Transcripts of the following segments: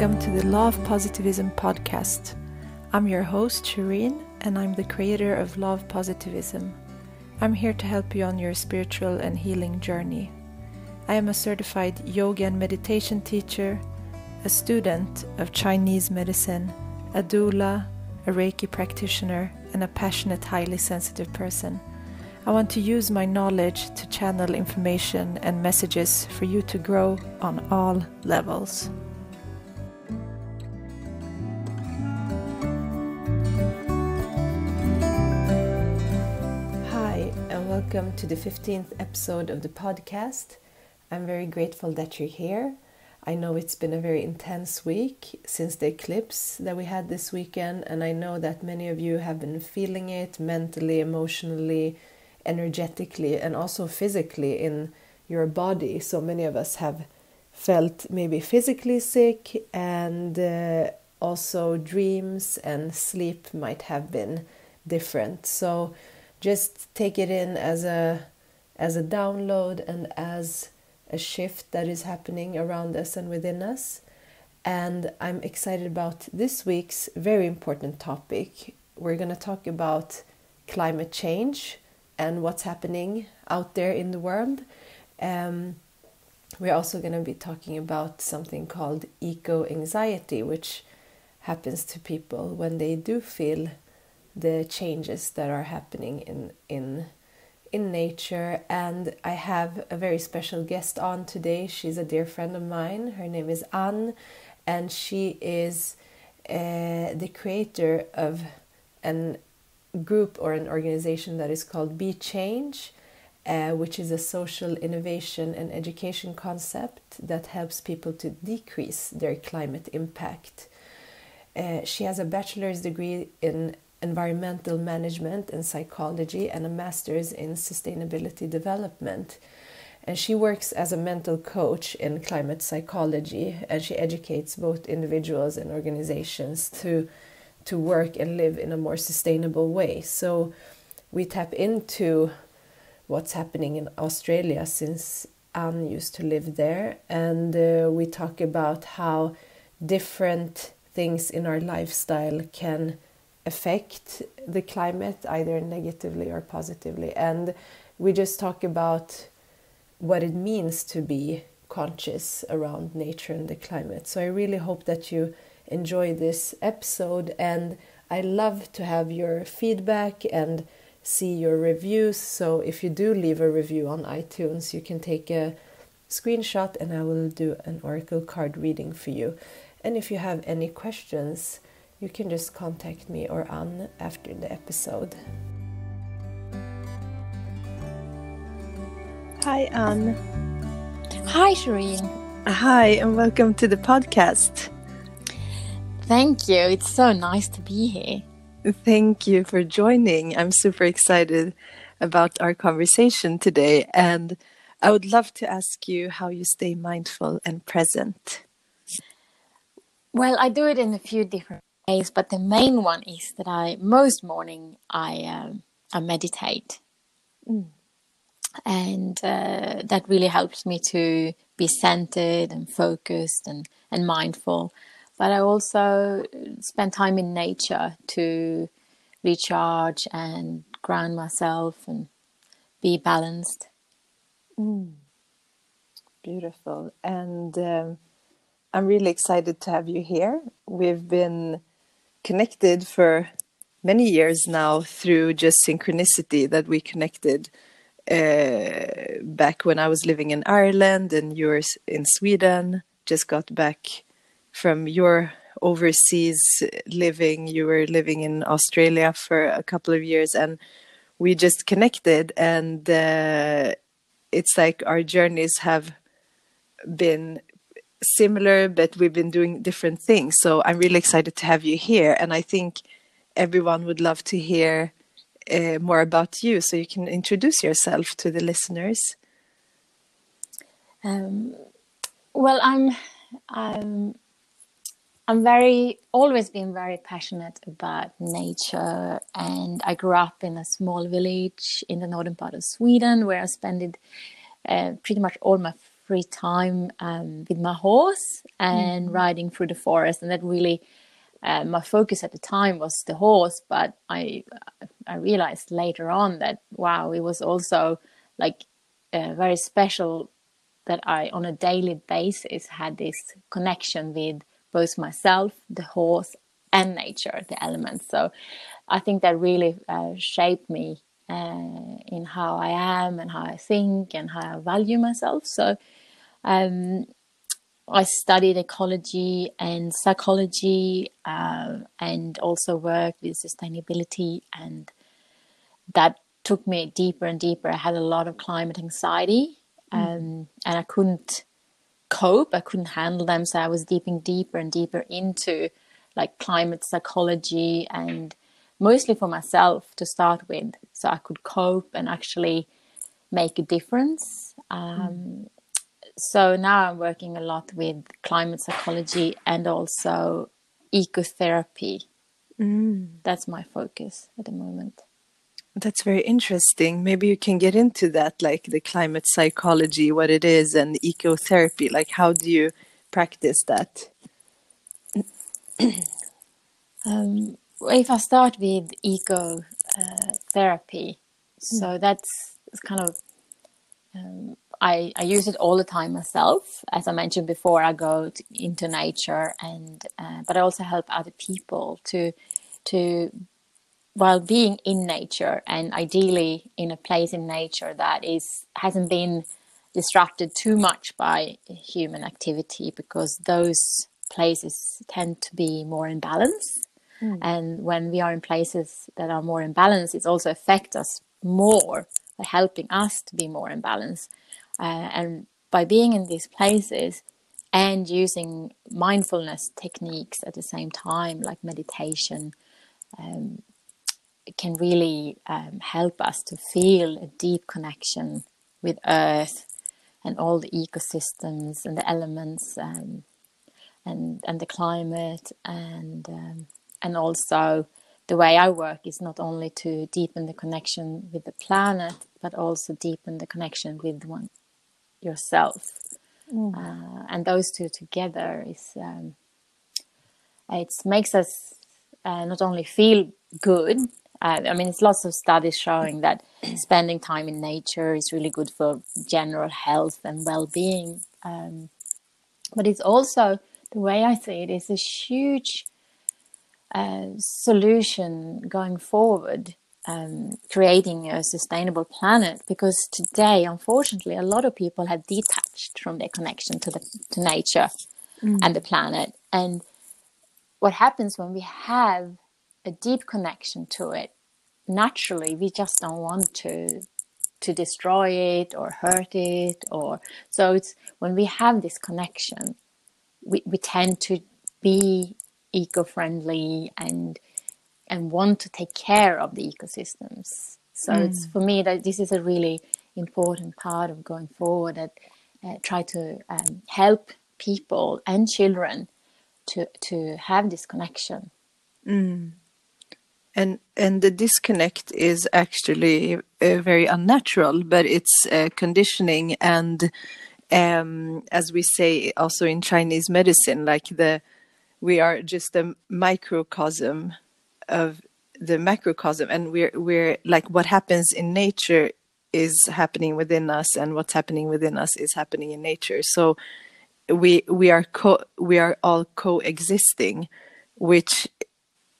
welcome to the Law of Positivism podcast. I'm your host, Shireen, and I'm the creator of Law of Positivism. I'm here to help you on your spiritual and healing journey. I am a certified yoga and meditation teacher, a student of Chinese medicine, a doula, a Reiki practitioner, and a passionate, highly sensitive person. I want to use my knowledge to channel information and messages for you to grow on all levels. Welcome to the 15th episode of the podcast. I'm very grateful that you're here. I know it's been a very intense week since the eclipse that we had this weekend, and I know that many of you have been feeling it mentally, emotionally, energetically, and also physically in your body. So many of us have felt maybe physically sick, and uh, also dreams and sleep might have been different. So just take it in as a as a download and as a shift that is happening around us and within us. And I'm excited about this week's very important topic. We're going to talk about climate change and what's happening out there in the world. Um, we're also going to be talking about something called eco anxiety, which happens to people when they do feel the changes that are happening in, in in nature and I have a very special guest on today. She's a dear friend of mine. Her name is Ann and she is uh, the creator of an group or an organization that is called Be Change, uh, which is a social innovation and education concept that helps people to decrease their climate impact. Uh, she has a bachelor's degree in environmental management and psychology and a master's in sustainability development. And she works as a mental coach in climate psychology and she educates both individuals and organizations to to work and live in a more sustainable way. So we tap into what's happening in Australia since Ann used to live there and uh, we talk about how different things in our lifestyle can affect the climate either negatively or positively. And we just talk about what it means to be conscious around nature and the climate. So i really hope that you enjoy this episode and i love to have your feedback and see your reviews. So if you do leave a review on itunes you can take a screenshot and i will do an oracle card reading for you. And if you have any questions you can just contact me or Ann after the episode. Hi, Ann. Hi, Shireen. Hi, and welcome to the podcast. Thank you. It's so nice to be here. Thank you for joining. I'm super excited about our conversation today, and I would love to ask you how you stay mindful and present. Well, I do it in a few different but the main one is that I most morning I um, I meditate, mm. and uh, that really helps me to be centered and focused and and mindful. But I also spend time in nature to recharge and ground myself and be balanced. Mm. Beautiful. And um, I'm really excited to have you here. We've been connected for many years now through just synchronicity that we connected uh, back when I was living in Ireland and you were in Sweden. Just got back from your overseas living. You were living in Australia for a couple of years, and we just connected. And uh, it's like our journeys have been similar, but we've been doing different things. So I'm really excited to have you here. And I think everyone would love to hear uh, more about you. So you can introduce yourself to the listeners. Um, well, I'm, I'm, I'm very, always been very passionate about nature. And I grew up in a small village in the northern part of Sweden where I spent uh, pretty much all my free time um, with my horse and mm. riding through the forest, and that really uh, my focus at the time was the horse. But I I realized later on that wow, it was also like uh, very special that I on a daily basis had this connection with both myself, the horse, and nature, the elements. So I think that really uh, shaped me uh, in how I am and how I think and how I value myself. So um, I studied ecology and psychology uh, and also worked with sustainability and that took me deeper and deeper. I had a lot of climate anxiety mm. um, and I couldn't cope. I couldn't handle them. So I was deeping deeper and deeper into like climate psychology and mostly for myself to start with, so I could cope and actually make a difference. Um, mm. So now I'm working a lot with climate psychology and also ecotherapy. Mm. That's my focus at the moment. That's very interesting. Maybe you can get into that, like the climate psychology, what it is, and ecotherapy. Like, how do you practice that? um, if I start with eco uh, therapy, so mm. that's kind of um, I, I use it all the time myself. As I mentioned before, I go to, into nature, and uh, but I also help other people to to while being in nature and ideally in a place in nature that is hasn't been disrupted too much by human activity because those places tend to be more in balance Mm. And when we are in places that are more in balance, it also affects us more by helping us to be more in balance. Uh, and by being in these places and using mindfulness techniques at the same time, like meditation, um, can really um, help us to feel a deep connection with Earth and all the ecosystems and the elements um, and and the climate and um, and also the way I work is not only to deepen the connection with the planet, but also deepen the connection with one yourself. Mm. Uh, and those two together is um, it makes us uh, not only feel good. Uh, I mean, it's lots of studies showing that spending time in nature is really good for general health and well-being. Um, but it's also the way I see it is a huge solution going forward, um, creating a sustainable planet. Because today, unfortunately, a lot of people have detached from their connection to the to nature mm. and the planet. And what happens when we have a deep connection to it? Naturally, we just don't want to to destroy it or hurt it or so it's when we have this connection we, we tend to be eco-friendly and and want to take care of the ecosystems. So mm. it's for me that this is a really important part of going forward. That uh, try to um, help people and children to to have this connection. Mm. And and the disconnect is actually uh, very unnatural, but it's uh, conditioning and um, as we say also in Chinese medicine, like the we are just a microcosm of the macrocosm and we're we're like what happens in nature is happening within us and what's happening within us is happening in nature. So we we are co we are all coexisting which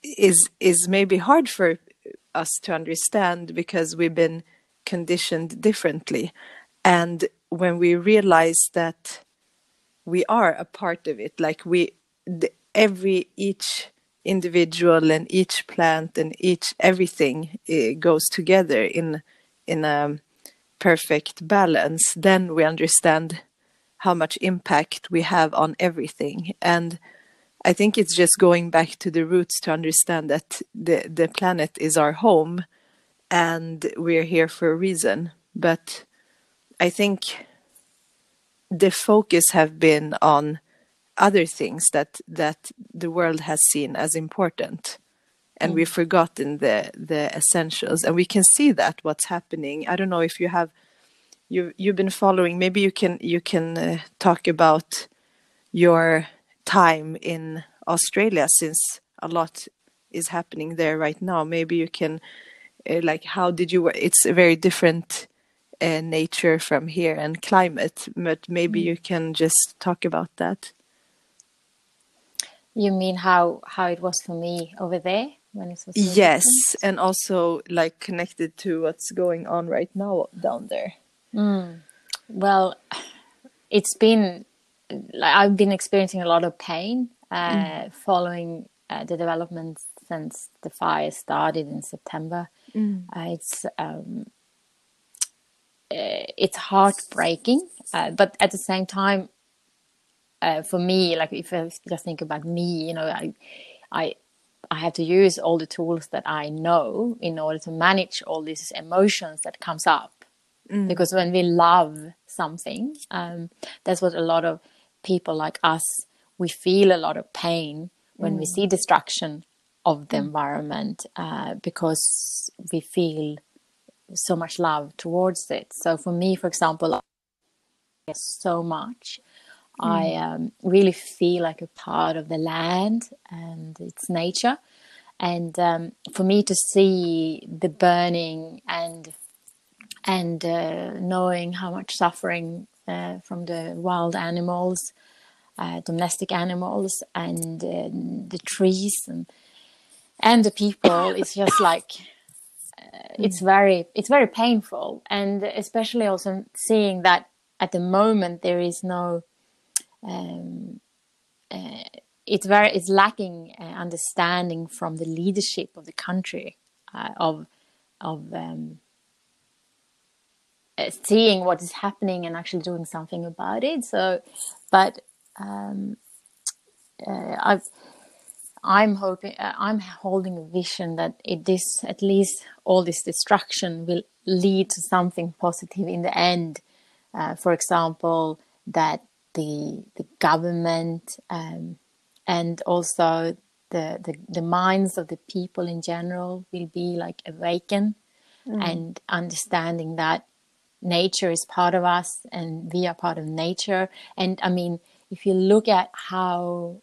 is is maybe hard for us to understand because we've been conditioned differently. And when we realize that we are a part of it like we the, every each individual and each plant and each everything eh, goes together in in a perfect balance then we understand how much impact we have on everything. And i think it's just going back to the roots to understand that the the planet is our home and we're here for a reason. But i think the focus have been on other things that that the world has seen as important and mm. we've forgotten the the essentials and we can see that what's happening i don't know if you have you you've been following. Maybe you can you can uh, talk about your time in Australia since a lot is happening there right now. Maybe you can uh, like how did you it's a very different uh, nature from here and climate but maybe mm. you can just talk about that you mean how how it was for me over there when it was yes different? and also like connected to what's going on right now down there mm. well it's been like i've been experiencing a lot of pain uh, mm. following uh, the developments since the fire started in september mm. uh, it's um, uh, it's heartbreaking uh, but at the same time uh, for me, like if I just think about me, you know, I, I, I have to use all the tools that I know in order to manage all these emotions that comes up. Mm. Because when we love something, um, that's what a lot of people like us we feel a lot of pain when mm. we see destruction of the mm. environment uh, because we feel so much love towards it. So for me, for example, so much Mm. I um, really feel like a part of the land and its nature. And um, for me to see the burning and and uh, knowing how much suffering uh, from the wild animals, uh, domestic animals, and uh, the trees and and the people, it's just like uh, it's mm. very it's very painful, and especially also seeing that at the moment there is no um, uh, it's very it's lacking uh, understanding from the leadership of the country uh, of of um, uh, seeing what is happening and actually doing something about it. So, but um, uh, I've. I'm hoping, uh, I'm holding a vision that at least all this destruction will lead to something positive in the end. for example, that the the government um, and also the, the the minds of the people in general will be like awakened mm. and understanding that nature is part of us and we are part of nature and i mean if you look at how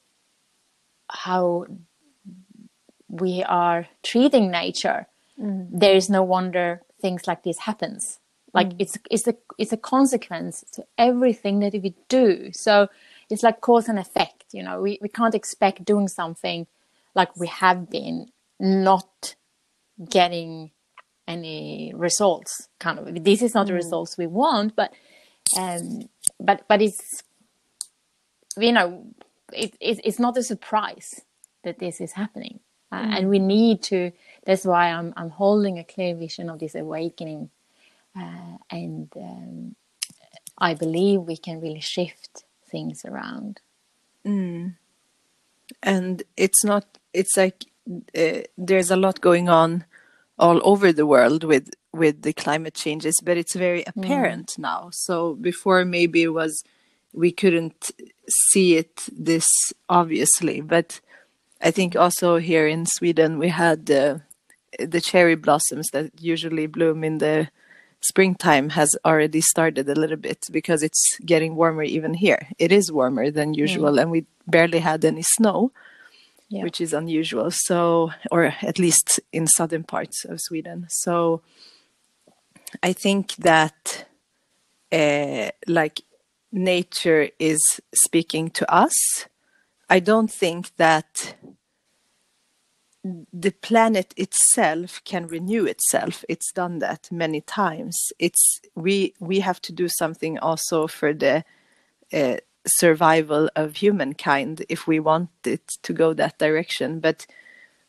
how we are treating nature mm. there is no wonder things like this happens like mm. it's it's a it's a consequence to everything that we do so it's like cause and effect you know we, we can't expect doing something like we have been not getting any results kind of this is not mm. the results we want but um but but it's you know it, it it's not a surprise that this is happening uh, mm. and we need to that's why i'm i'm holding a clear vision of this awakening uh, and um, I believe we can really shift things around. Mm. And it's not. It's like uh, there's a lot going on all over the world with with the climate changes, but it's very mm. apparent mm. now. So before maybe it was we couldn't see it this obviously, but I think also here in Sweden we had the the cherry blossoms that usually bloom in the springtime has already started a little bit because it's getting warmer even here. It is warmer than usual, mm. and we barely had any snow, yeah. which is unusual. So, or at least in southern parts of Sweden. So, I think that, uh, like, nature is speaking to us. I don't think that the planet itself can renew itself. It's done that many times. It's we we have to do something also for the uh, survival of humankind if we want it to go that direction. But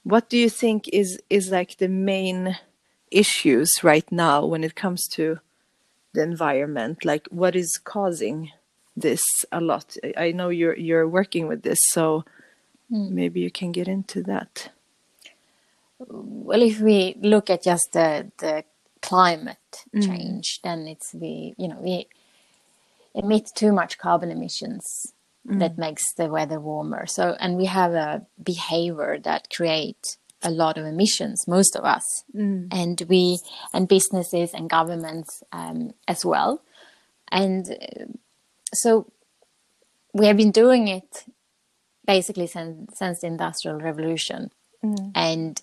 what do you think is is like the main issues right now when it comes to the environment? Like what is causing this a lot? I know you're you're working with this so mm. maybe you can get into that well, if we look at just the, the climate mm. change, then it's we, you know, we emit too much carbon emissions mm. that makes the weather warmer. So, and we have a behavior that creates a lot of emissions, most of us, mm. and we and businesses and governments um, as well. and uh, so we have been doing it basically since, since the industrial revolution Mm. and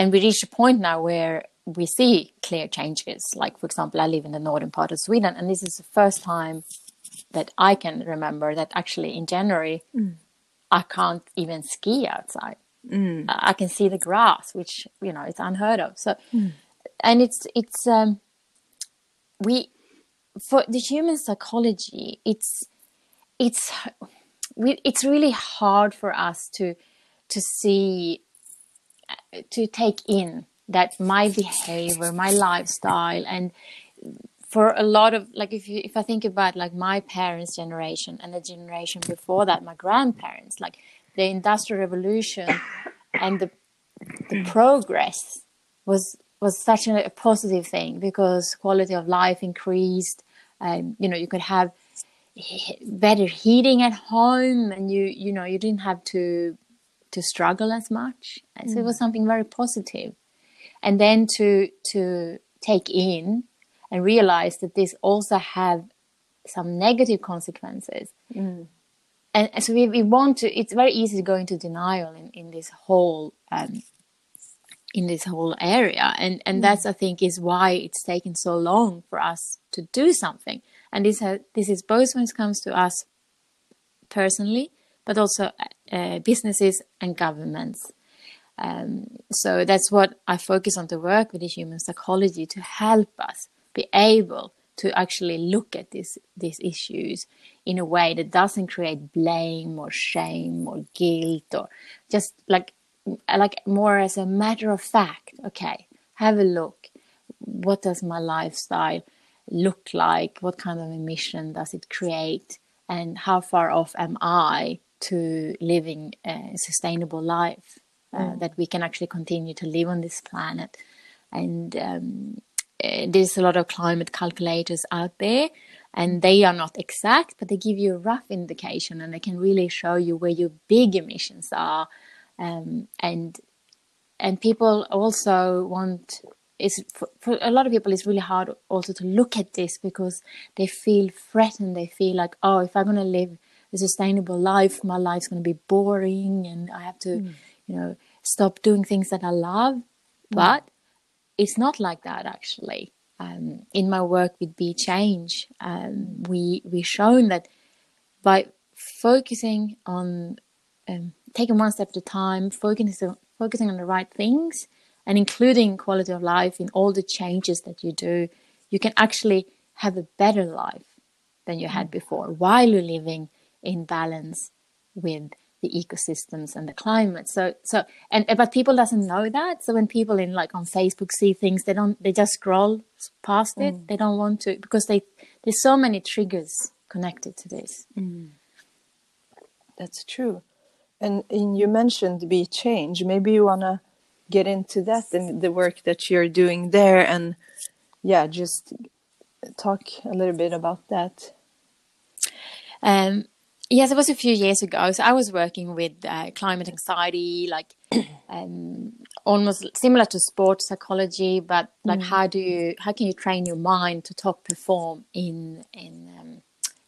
and we reached a point now where we see clear changes like for example i live in the northern part of sweden and this is the first time that i can remember that actually in january i can't even ski outside Mm. I can see the grass, which you know it's unheard of. So, and it's it's um, we for the human psychology, it's it's we it's really hard for us to to see to take in that my behavior, my lifestyle, and for a lot of like if you if I think about like my parents' generation and the generation before that, my grandparents, like the industrial revolution and the the progress was was such a, a positive thing because quality of life increased. Um, you know, you could have better heating at home, and you you know you didn't have to to struggle as much. So it was mm. something very positive. And then to to take in and realize that this also have some negative consequences. Mm. And so we, we want to it's very easy to go into denial in, in this whole um, in this whole area. And and mm. that's i think is why it's taken so long for us to do something. And this ha- this is both when it comes to us personally but also uh, businesses and governments um, so that's what I focus on to work with the human psychology to help us be able to actually look at this, these issues in a way that doesn't create blame or shame or guilt or just like like more as a matter of fact. Okay, have a look. What does my lifestyle look like? What kind of emission does it create? And how far off am I to living a sustainable life? uh, that we can actually continue to live on this planet. And um, uh, there's a lot of climate calculators out there, and they are not exact, but they give you a rough indication, and they can really show you where your big emissions are. Um, and and people also want is for, for a lot of people it's really hard also to look at this because they feel threatened they feel like oh if i'm going to live a sustainable life. My life's going to be boring and i have to you know stop doing things that i love. But it's not like that actually. Um, in my work with be change um, we we shown that by focusing on um, taking one step at a time, focusing focusing on the right things, and including quality of life in all the changes that you do, you can actually have a better life than you had before while you're living in balance with the ecosystems and the climate. So so and but people doesn't know that. So when people in like on Facebook see things, they don't they just scroll past it. They don't want to because they there's so many triggers connected to this. That's true. And, and you mentioned Be Change. Maybe you want to get into that and the work that you're doing there and yeah, just talk a little bit about that. Um, yes, it was a few years ago. So I was working with uh, climate anxiety, like um, almost similar to sports psychology, but like how do you how can you train your mind to top perform in in um,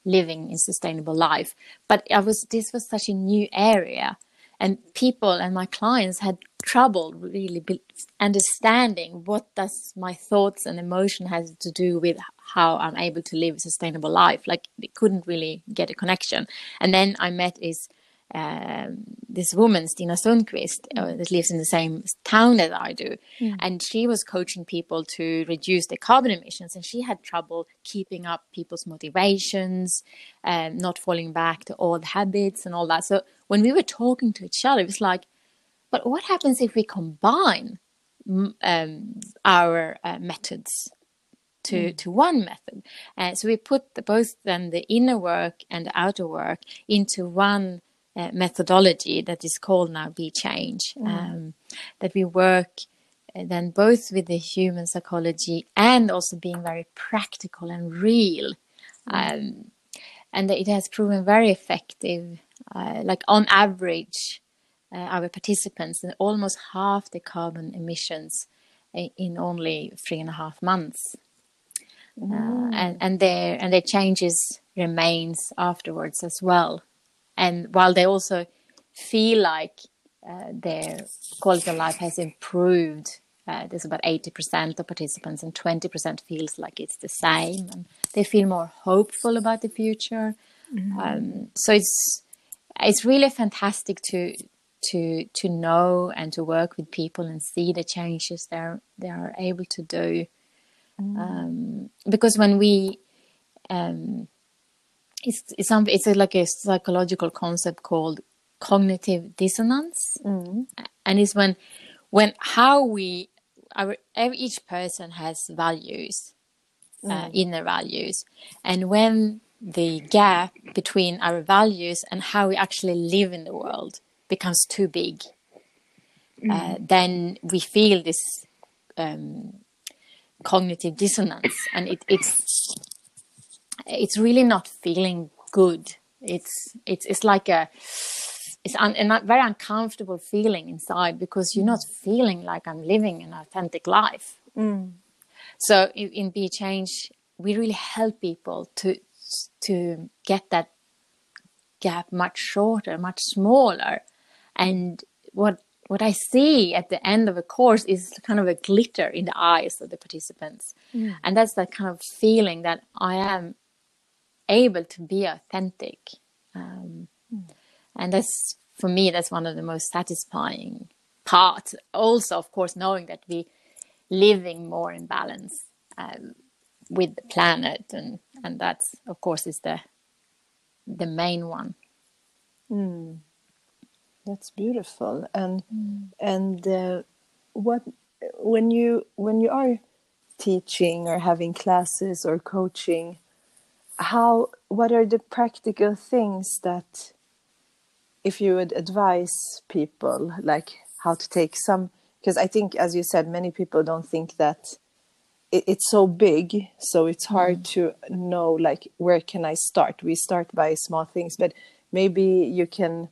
living in sustainable life? But I was this was such a new area, and people and my clients had trouble really be understanding what does my thoughts and emotion has to do with how I'm able to live a sustainable life. Like they couldn't really get a connection. And then I met is um, this woman, Stina Sundqvist, uh, that lives in the same town as I do, and she was coaching people to reduce their carbon emissions, and she had trouble keeping up people's motivations, um, not falling back to old habits and all that. So when we were talking to each other, it was like, but what happens if we combine mm, um, our uh, methods to, to one method? Uh, so we put the, both then the inner work and the outer work into one uh, methodology that is called now Be Change. Um, that we work uh, then both with the human psychology and also being very practical and real. Um, and it has proven very effective. Uh, like on average, uh, our participants and almost half the carbon emissions i- in only three and a half months. Uh, and and their and their changes remains afterwards as well. And while they also feel like uh, their quality of life has improved uh, there's about 80% of participants and 20% feels like it's the same and they feel more hopeful about the future. Um, so it's it's really fantastic to to to know and to work with people and see the changes they're they are able to do um, because when we um, it's it's some it's a, like a psychological concept called cognitive dissonance. And it's when when how we our every, each person has values uh, inner values. And when the gap between our values and how we actually live in the world becomes too big uh, then we feel this um, cognitive dissonance and it, it's it's really not feeling good. It's it's it's like a it's un, a very uncomfortable feeling inside because you're not feeling like i'm living an authentic life. Mm. So in, in be change we really help people to to get that gap much shorter much smaller. And what what i see at the end of a course is kind of a glitter in the eyes of the participants. And that's that kind of feeling that i am able to be authentic um, and that's for me that's one of the most satisfying parts. Also of course knowing that we living more in balance um, with the planet and and that's of course is the the main one That's beautiful. And and uh, what when you when you are teaching or having classes or coaching, how what are the practical things that if you would advise people like how to take some because I think as you said many people don't think that it, it's so big so it's hard to know like where can I start? We start by small things but maybe you can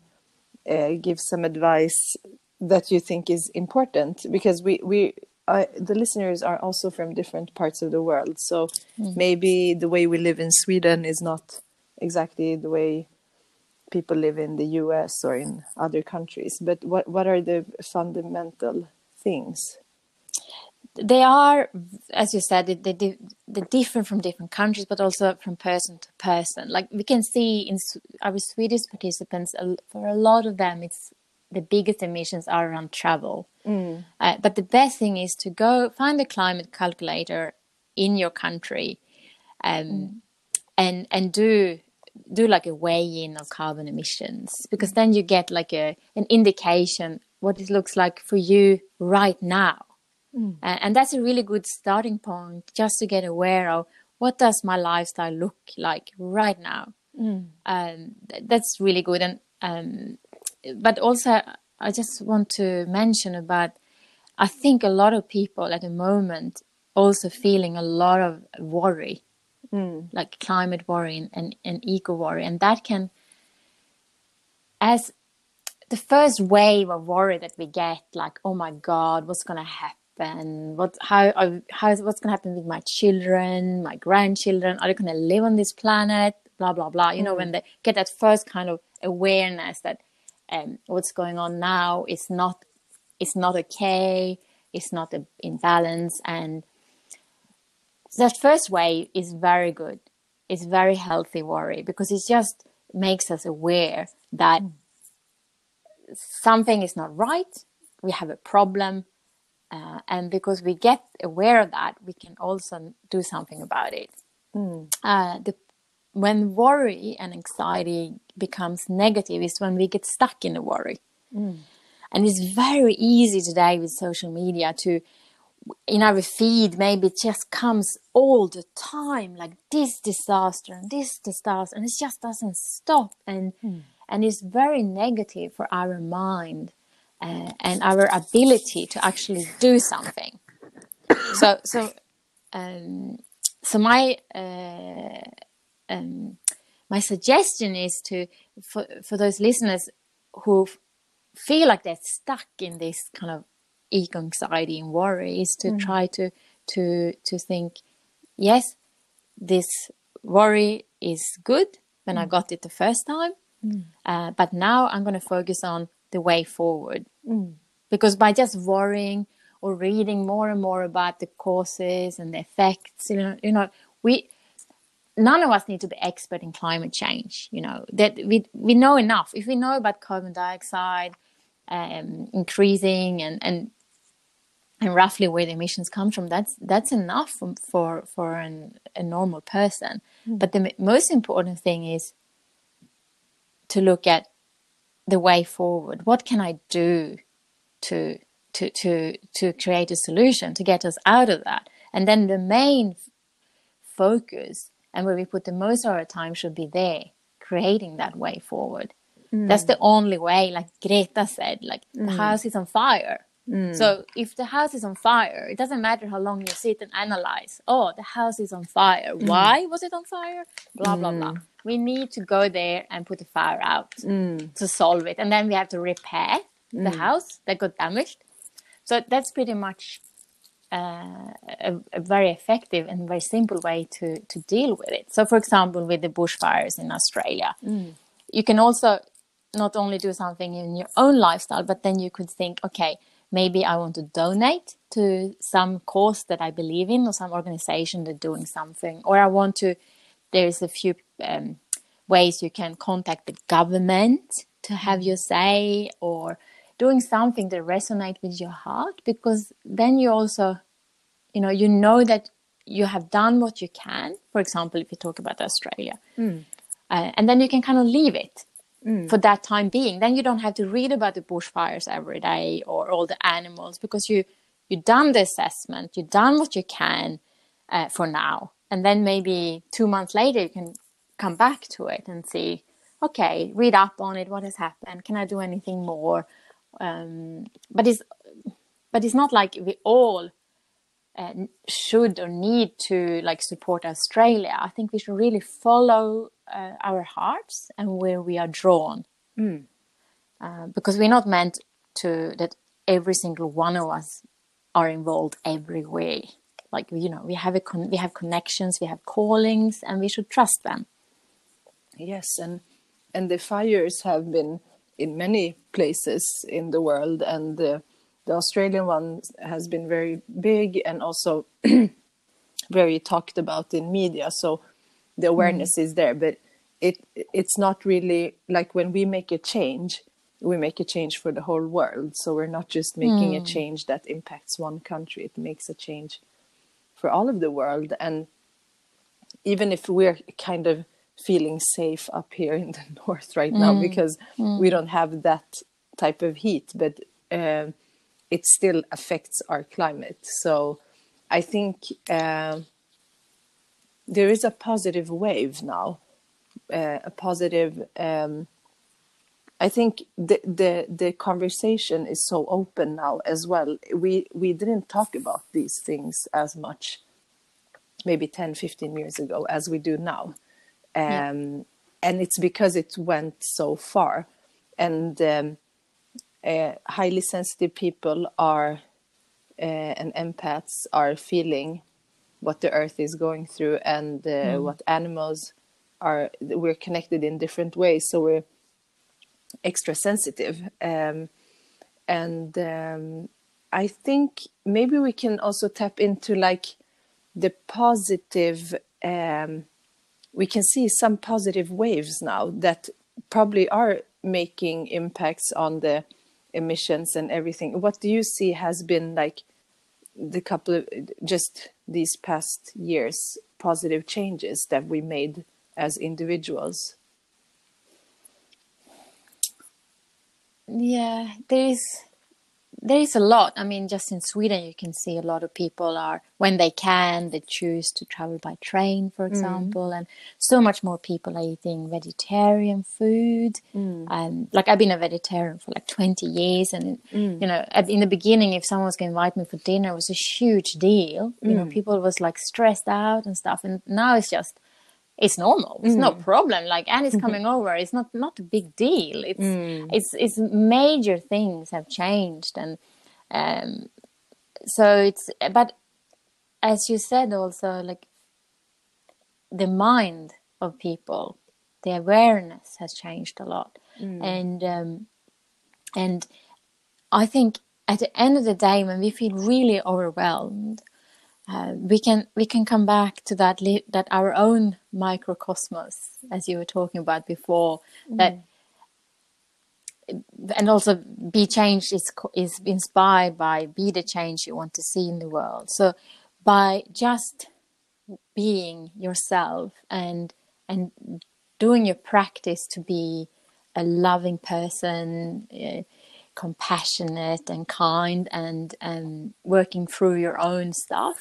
uh, give some advice that you think is important because we we uh, the listeners are also from different parts of the world. So maybe the way we live in Sweden is not exactly the way people live in the US or in other countries. But what what are the fundamental things they are as you said they, they, different from different countries but also from person to person. Like we can see in our swedish participants for a lot of them it's the biggest emissions are around travel. Uh, but the best thing is to go find a climate calculator in your country um, and and do do like a weigh in of carbon emissions because then you get like a an indication what it looks like for you right now uh, and that's a really good starting point just to get aware of what does my lifestyle look like right now. Um, that's really good. And um, but also i just want to mention about i think a lot of people at the moment also feeling a lot of worry. Like climate worry and, and, and eco worry. And that can as the first wave of worry that we get like oh my god what's going to happen what how how is what's going to happen with my children my grandchildren? Are they going to live on this planet? Blah blah blah. You know when they get that first kind of awareness that um, what's going on now is not it's not okay it's not a, in balance and that first wave is very good. It's very healthy worry because it just makes us aware that something is not right we have a problem uh, and because we get aware of that we can also do something about it. Uh, the, when worry and anxiety becomes negative is when we get stuck in the worry. And it's very easy today with social media to in our feed maybe it just comes all the time like this disaster and this disaster and it just doesn't stop. And and it's very negative for our mind uh, and our ability to actually do something. So so um so my uh, um my suggestion is to for for those listeners who feel like they're stuck in this kind of eco anxiety and worry is to try to to to think yes this worry is good when I got it the first time, uh, but now I'm going to focus on the way forward. Because by just worrying or reading more and more about the causes and the effects, you know, you know, we none of us need to be expert in climate change. You know that we we know enough. If we know about carbon dioxide um, increasing and and and roughly where the emissions come from, that's that's enough for for, for an, a normal person. But the m- most important thing is to look at the way forward. What can I do to to to to create a solution to get us out of that? And then the main focus and where we put the most of our time should be there, creating that way forward. That's mm. the only way, like Greta said, like the mm. house is on fire. Mm. So if the house is on fire, it doesn't matter how long you sit and analyze. Oh, the house is on fire. Why was it on fire? Blah blah blah. We need to go there and put the fire out mm. to solve it, and then we have to repair the mm. house that got damaged. So that's pretty much uh, a, a very effective and very simple way to to deal with it. So, for example, with the bushfires in Australia, mm. you can also not only do something in your own lifestyle, but then you could think, okay, maybe I want to donate to some cause that I believe in or some organization that's doing something, or I want to. There's a few um, ways you can contact the government to have your say, or doing something that resonates with your heart, because then you also, you know, you know that you have done what you can. For example, if you talk about Australia, uh, and then you can kind of leave it for that time being. Then you don't have to read about the bushfires every day or all the animals because you you've done the assessment, you've done what you can uh, for now, and then maybe two months later you can come back to it and see, okay, read up on it, what has happened, can I do anything more? Um, but it's but it's not like we all uh, should or need to like support Australia. I think we should really follow uh, our hearts and where we are drawn, uh, because we're not meant to that every single one of us are involved everywhere. Like you know, we have a con- we have connections, we have callings, and we should trust them. Yes, and and the fires have been in many places in the world, and the, the Australian one has been very big and also very talked about in media. So the hmm. awareness is there, but it it's not really like when we make a change, we make a change for the whole world. So we're not just making a hmm. change that impacts one country; it makes a change for all of the world, and even if we're kind of feeling safe up here in the north right now because we don't have that type of heat but um it still affects our climate. So i think uh, there is a positive wave now uh, a positive um, i think the, the the conversation is so open now as well. We we didn't talk about these things as much maybe 10 15 years ago as we do now. Um, and it's because it went so far. And um, uh, highly sensitive people are uh, and empaths are feeling what the earth is going through and uh, what animals are we're connected in different ways. So we're extra sensitive. Um, and um, i think maybe we can also tap into like the positive um, we can see some positive waves now that probably are making impacts on the emissions and everything. What do you see has been like the couple of just these past years positive changes that we made as individuals Yeah, there is there is a lot. I mean, just in Sweden, you can see a lot of people are when they can, they choose to travel by train, for mm. example, and so much more people are eating vegetarian food. Um, like I've been a vegetarian for like twenty years, and mm. you know, at, in the beginning, if someone was going to invite me for dinner, it was a huge deal. You know, people was like stressed out and stuff, and now it's just it's normal. It's no problem. Like Annie's coming over. It's not not a big deal. It's it's it's major things have changed, and um, so it's. But as you said, also like the mind of people, the awareness has changed a lot, Mm. and um, and I think at the end of the day, when we feel really overwhelmed, uh, we can we can come back to that li- that our own microcosmos, as you were talking about before, that and also Be Change is is inspired by be the change you want to see in the world. So by just being yourself and and doing your practice to be a loving person, uh, compassionate and kind, and and working through your own stuff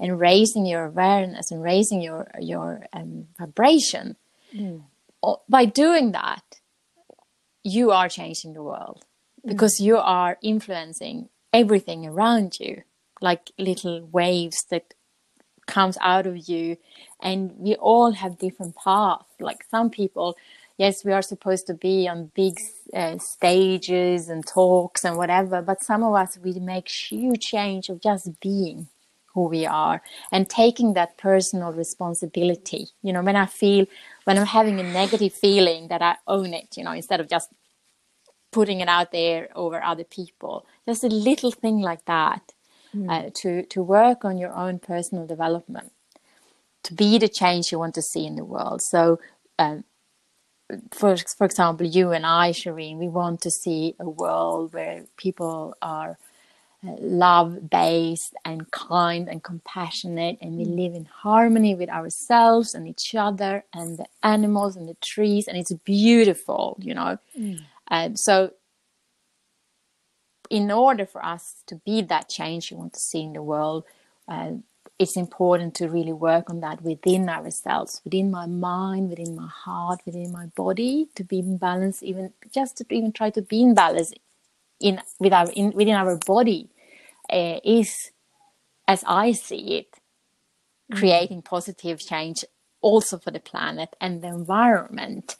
and raising your awareness and raising your your um, vibration. Mm. O- By doing that, you are changing the world mm. because you are influencing everything around you like little waves that comes out of you. And we all have different paths. Like some people yes we are supposed to be on big uh, stages and talks and whatever but some of us we make huge change of just being who we are and taking that personal responsibility. You know when i feel when i'm having a negative feeling that i own it you know instead of just putting it out there over other people just a little thing like that uh, to to work on your own personal development to be the change you want to see in the world. So um, for for example you and i Shireen, we want to see a world where people are uh, love based and kind and compassionate and we live in harmony with ourselves and each other and the animals and the trees and it's beautiful you know? Um, so in order for us to be that change we want to see in the world uh, it's important to really work on that within ourselves within my mind within my heart within my body to be in balance even just to even try to be in balance in with our in, within our body uh, is as i see it creating positive change also for the planet and the environment.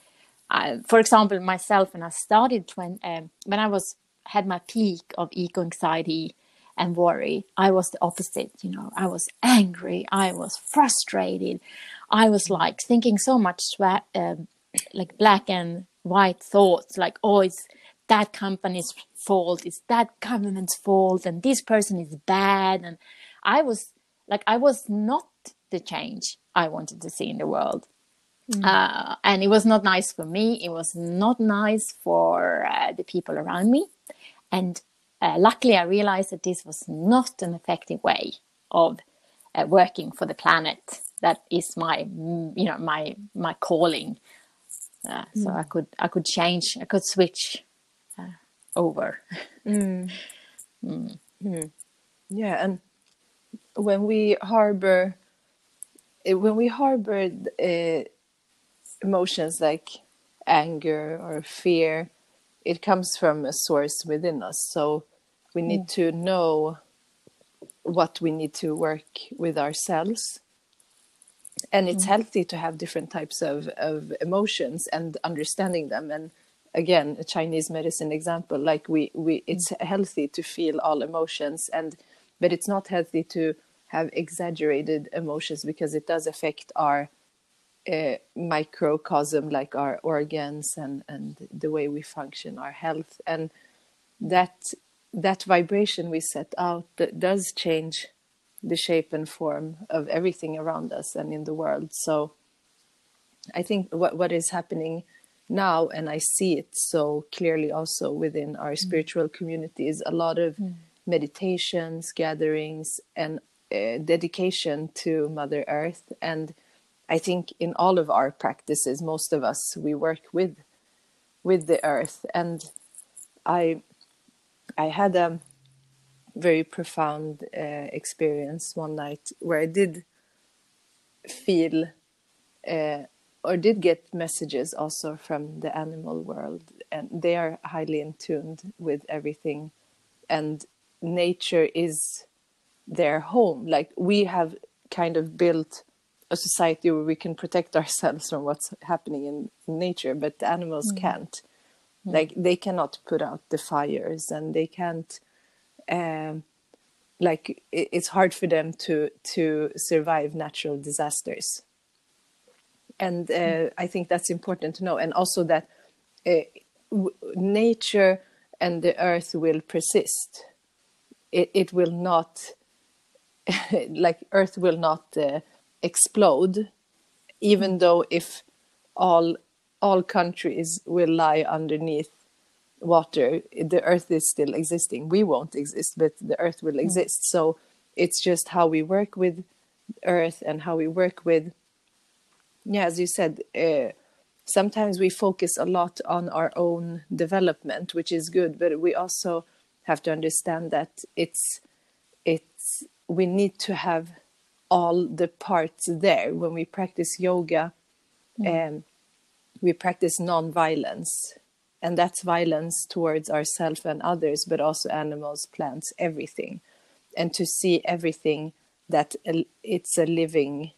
Uh, for example myself when i started when, um, when i was had my peak of eco anxiety and worry. I was the opposite you know. I was angry. I was frustrated. I was like thinking so much um, like black and white thoughts like oh it's that company's fault. It's that government's fault and this person is bad. And i was like i was not the change i wanted to see in the world. Uh, and it was not nice for me. It was not nice for uh, the people around me. And uh, luckily i realized that this was not an effective way of uh, working for the planet. That is my mm, you know my my calling. Uh, so i could i could change i could switch uh, over. Yeah, and when we harbor, eh, when we harbor uh, emotions like anger or fear, it comes from a source within us. So we need mm. to know what we need to work with ourselves. And it's mm. healthy to have different types of, of emotions and understanding them. And again, a Chinese medicine example, like we, we mm. it's healthy to feel all emotions and but it's not healthy to have exaggerated emotions because it does affect our uh, microcosm like our organs and and the way we function our health. And that that vibration we set out that does change the shape and form of everything around us and in the world. So i think what what is happening now and i see it so clearly also within our spiritual community is a lot of meditations gatherings and uh, dedication to mother earth. And i think in all of our practices most of us we work with with the earth. And i i had a very profound uh, experience one night where i did feel uh, or did get messages also from the animal world. And they are highly in tuned with everything. And nature is their home. Like we have kind of built a society where we can protect ourselves from what's happening in nature but animals can't. Like they cannot put out the fires and they can't um, like it, it's hard for them to to survive natural disasters. And uh, I think that's important to know, and also that uh, w- nature and the earth will persist. It it will not like earth will not uh, explode even though if all all countries will lie underneath water the earth is still existing. We won't exist but the earth will exist. So it's just how we work with earth and how we work with yeah as you said uh, sometimes we focus a lot on our own development which is good but we also have to understand that it's it's we need to have all the parts there. When we practice yoga um, we practice non-violence and that's violence towards ourselves and others but also animals plants everything. And to see everything that it's a living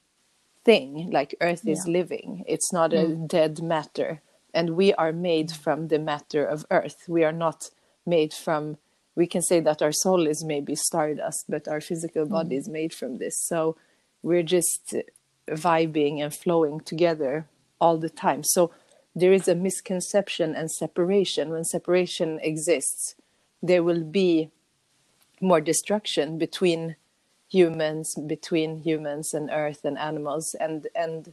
thing like earth is Yeah. living. It's not a dead matter. And we are made from the matter of earth. We are not made from we can say that our soul is maybe stardust but our physical body mm-hmm. is made from this. So we're just vibing and flowing together all the time. So there is a misconception and separation. When separation exists there will be more destruction between humans between humans and earth and animals. And and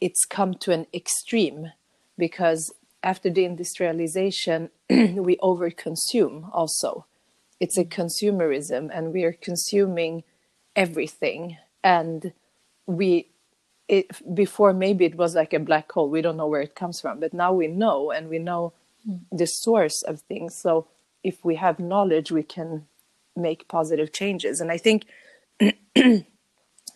it's come to an extreme because after the industrialization we overconsume also. It's a consumerism and we are consuming everything. And we it before maybe it was like a black hole. We don't know where it comes from but now we know and we know hmm. the source of things. So if we have knowledge we can make positive changes. And i think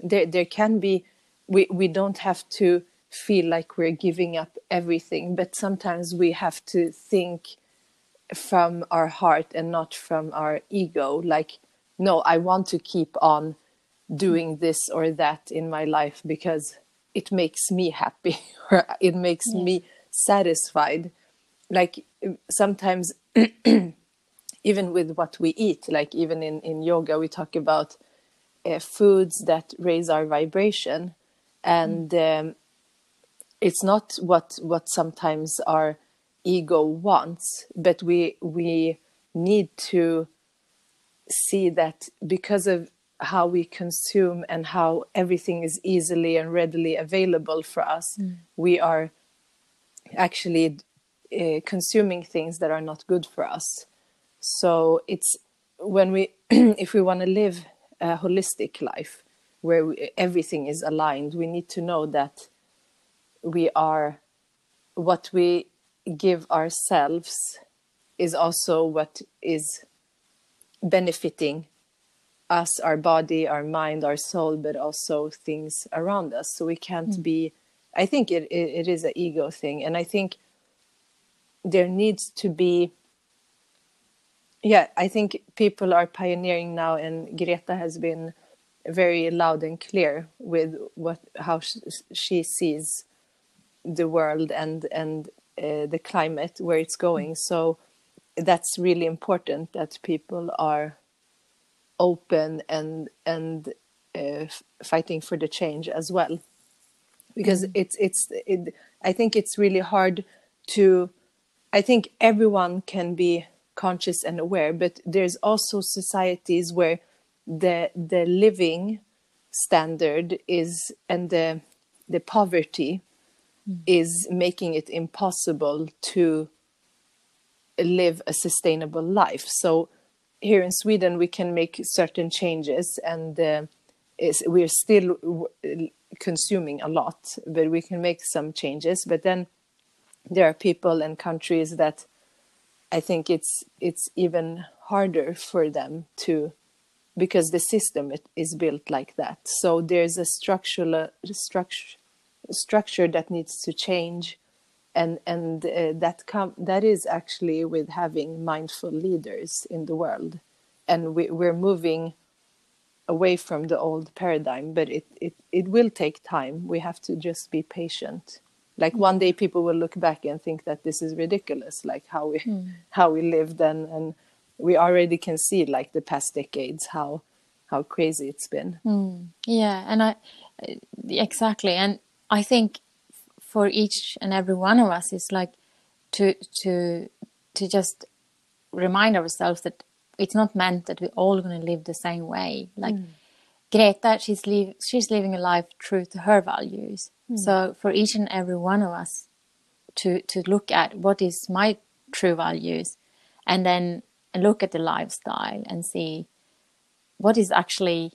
there there can be we we don't have to feel like we're giving up everything but sometimes we have to think from our heart and not from our ego. Like no i want to keep on doing this or that in my life because it makes me happy or it makes me satisfied. Like sometimes even with what we eat like even in in yoga we talk about uh, foods that raise our vibration. And um, it's not what what sometimes our ego wants but we we need to see that because of how we consume and how everything is easily and readily available for us we are actually uh, consuming things that are not good for us. So it's when we if we want to live a holistic life where we, everything is aligned we need to know that we are what we give ourselves is also what is benefiting us our body our mind our soul but also things around us. So we can't hmm. be i think it, it, it is an ego thing. And i think there needs to be yeah i think people are pioneering now and greta has been very loud and clear with what how sh- she sees the world and and uh, the climate where it's going. So that's really important that people are open and and uh, fighting for the change as well. Because it's it's it, i think it's really hard to i think everyone can be conscious and aware but there's also societies where the the living standard is and the the poverty is making it impossible to live a sustainable life. So here in sweden we can make certain changes and uh, we're still consuming a lot but we can make some changes. But then there are people and countries that i think it's it's even harder for them to because the system is built like that. So there's a structural structure structure that needs to change and and uh, that com- that is actually with having mindful leaders in the world. And we, we're moving away from the old paradigm but it, it it will take time. We have to just be patient. Like one day people will look back and think that this is ridiculous like how we how we lived and and we already can see like the past decades how how crazy it's been. Yeah, and I exactly, and I think for each and every one of us is like to to to just remind ourselves that it's not meant that we're all going to live the same way. Like mm. Greta, she's live, she's living a life true to her values. Mm. So for each and every one of us to to look at what is my true values, and then look at the lifestyle and see what is actually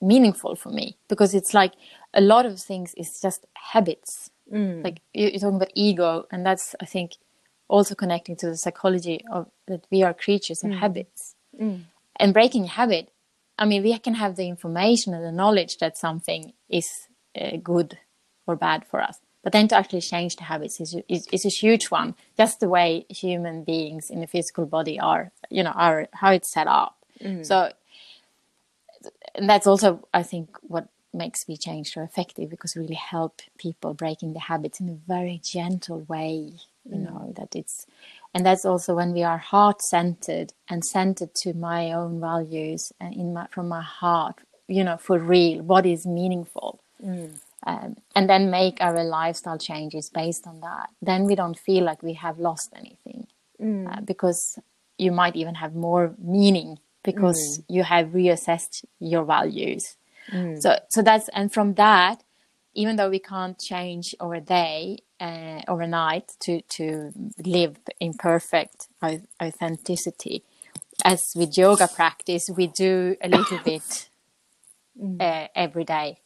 meaningful for me because it's like a lot of things is just habits. Mm. Like you- you're talking about ego and that's i think also connecting to the psychology of that we are creatures of mm. habits. Mm. And breaking a habit i mean we can have the information and the knowledge that something is uh, good or bad for us. But then to actually change the habits is, is, is a huge one. Just the way human beings in the physical body are you know are how it's set up. So and that's also i think what makes Be Change so effective because we really help people breaking the habits in a very gentle way you know that it's and that's also when we are heart centered and centered to my own values and in my from my heart you know for real what is meaningful. Um, and then make our lifestyle changes based on that. Then we don't feel like we have lost anything uh, because you might even have more meaning because mm. you have reassessed your values. Mm. So so that's and from that even though we can't change over a day uh, overnight to to live in perfect authenticity as with yoga practice we do a little bit mm. uh, every day.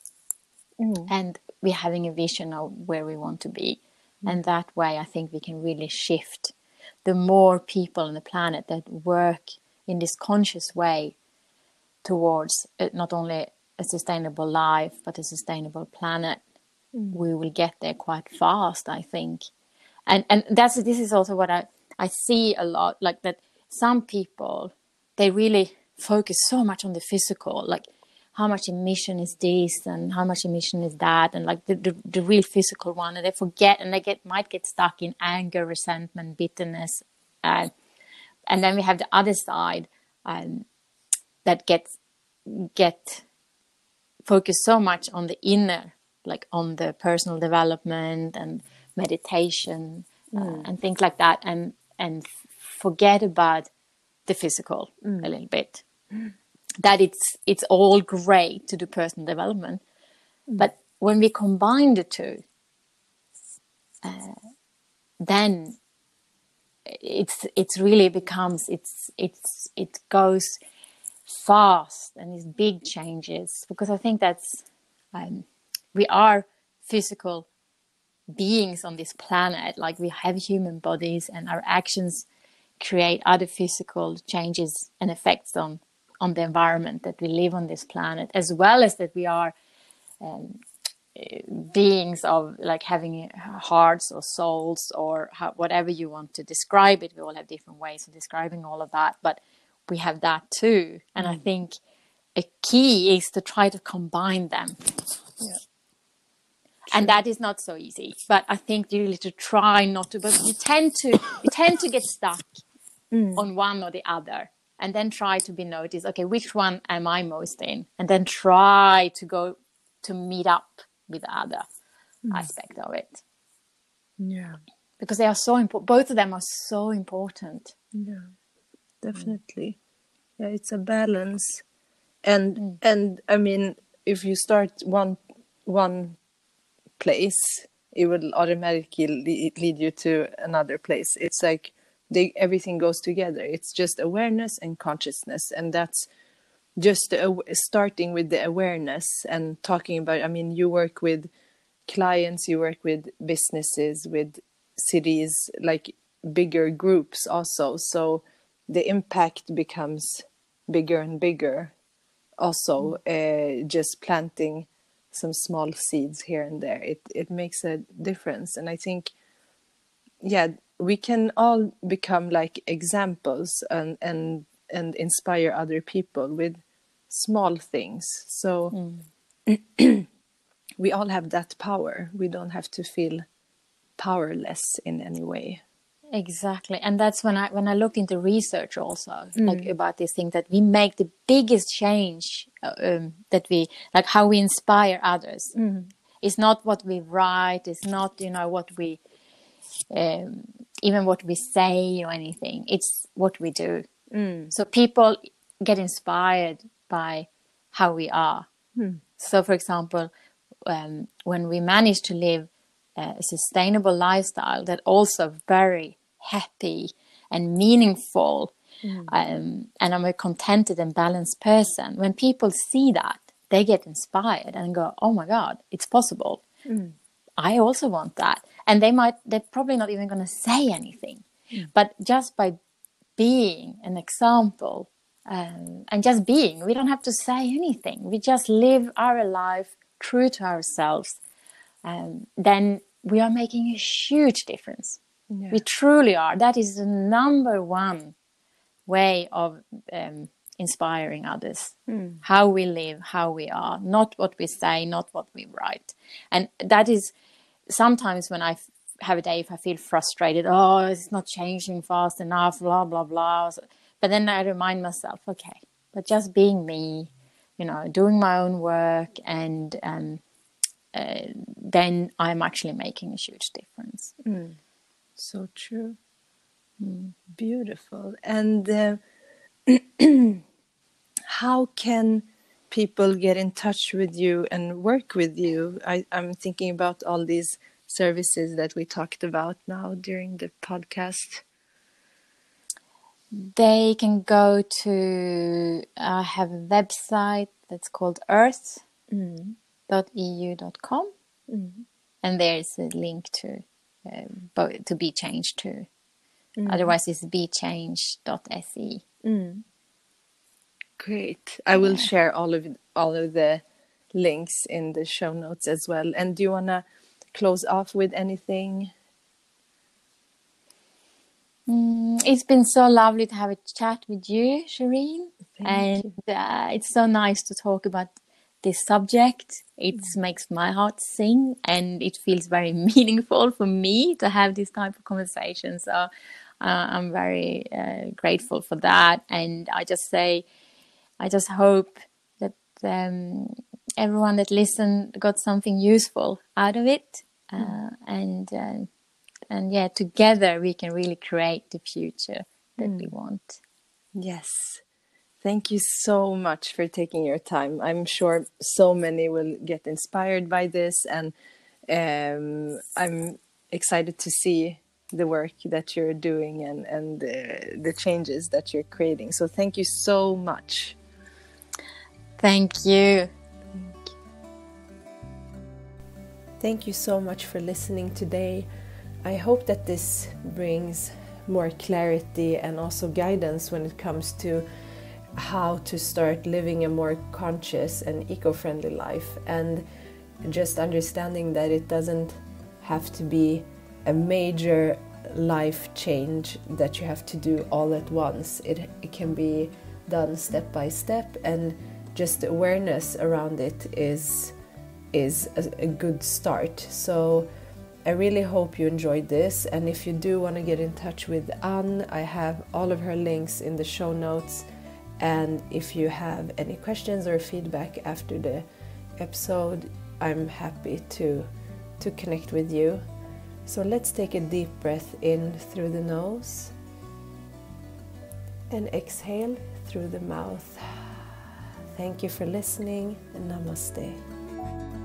And we're having a vision of where we want to be. And that way i think we can really shift. The more people on the planet that work in this conscious way towards not only a sustainable life but a sustainable planet. We will get there quite fast i think. And and that's this is also what i i see a lot like that some people they really focus so much on the physical like how much emission is this and how much emission is that and like the, the, the real physical one and they forget and they get might get stuck in anger resentment bitterness uh, and then we have the other side um, that gets get focus so much on the inner like on the personal development and meditation uh, and things like that and and forget about the physical a little bit. That it's it's all great to do personal development but when we combine the two uh, then it's it's really becomes it's it's it goes fast and these big changes because I think that's um, we are physical beings on this planet. Like we have human bodies and our actions create other physical changes and effects on on the environment that we live on this planet as well as that we are um, beings of like having hearts or souls or how, whatever you want to describe it. We all have different ways of describing all of that but we have that too. And i mm. think a key is to try to combine them. And that is not so easy but i think really to try not to but you tend to you tend to get stuck mm. on one or the other and then try to be noticed okay which one am i most in? And then try to go to meet up with the other mm. aspect of it. Yeah, because they are so important both of them are so important. Yeah, mm. definitely. Yeah, it's a balance, and mm. and I mean, if you start one one place, it will automatically lead you to another place. It's like they everything goes together. It's just awareness and consciousness, and that's just aw- starting with the awareness and talking about. I mean, you work with clients, you work with businesses, with cities, like bigger groups also. So the impact becomes bigger and bigger. Also, uh, just planting some small seeds here and there, it it makes a difference. And I think, yeah, we can all become like examples and and and inspire other people with small things. So we all have that power. We don't have to feel powerless in any way. Exactly, and that's when I when I looked into research also like about this thing that we make the biggest change uh, um, that we like how we inspire others It's not what we write. It's not you know what we um, even what we say or anything. It's what we do. Mm. So people get inspired by how we are. So, for example, um, when we manage to live a sustainable lifestyle that also very happy and meaningful, um, and I'm a contented and balanced person. When people see that, they get inspired and go, "Oh my God, it's possible! I also want that." And they might, they're probably not even going to say anything, but just by being an example um, and just being, we don't have to say anything. We just live our life true to ourselves. Um, then we are making a huge difference. Yeah. We truly are. That is the number one way of um, inspiring others. How we live, how we are, not what we say, not what we write. And that is sometimes when I have a day, if I feel frustrated, oh, it's not changing fast enough, blah, blah, blah. So- But then I remind myself, okay, but just being me, you know, doing my own work, and um, uh, then I'm actually making a huge difference. So true. Beautiful. And uh, how can people get in touch with you and work with you? I, I'm thinking about all these services that we talked about now during the podcast. They can go to, I have a website that's called earth.eu.com, mm-hmm. and there is a link to uh, bo- to Be Change to. Mm-hmm. Otherwise, it's bechange.se. Mm. Great. I will share all of all of the links in the show notes as well. And do you want to close off with anything? Mm, it's been so lovely to have a chat with you, Shireen. and uh, it's so nice to talk about this subject. It makes my heart sing and it feels very meaningful for me to have this type of conversation. So uh, I'm very uh, grateful for that. And I just say, I just hope that um, everyone that listened got something useful out of it. Uh, and uh, and yeah, together we can really create the future that we want. Yes. Thank you so much for taking your time. I'm sure so many will get inspired by this, and um, I'm excited to see the work that you're doing and and uh, the changes that you're creating. So thank you so much. Thank you. Thank you so much for listening today. I hope that this brings more clarity and also guidance when it comes to how to start living a more conscious and eco friendly life and just understanding that it doesn't have to be a major life change that you have to do all at once. It, it can be done step by step, and just awareness around it is is a, a good start. So I really hope you enjoyed this. And if you do want to get in touch with Ann, I have all of her links in the show notes. And if you have any questions or feedback after the episode, I'm happy to to connect with you. So let's take a deep breath in through the nose and exhale through the mouth. Thank you for listening and namaste.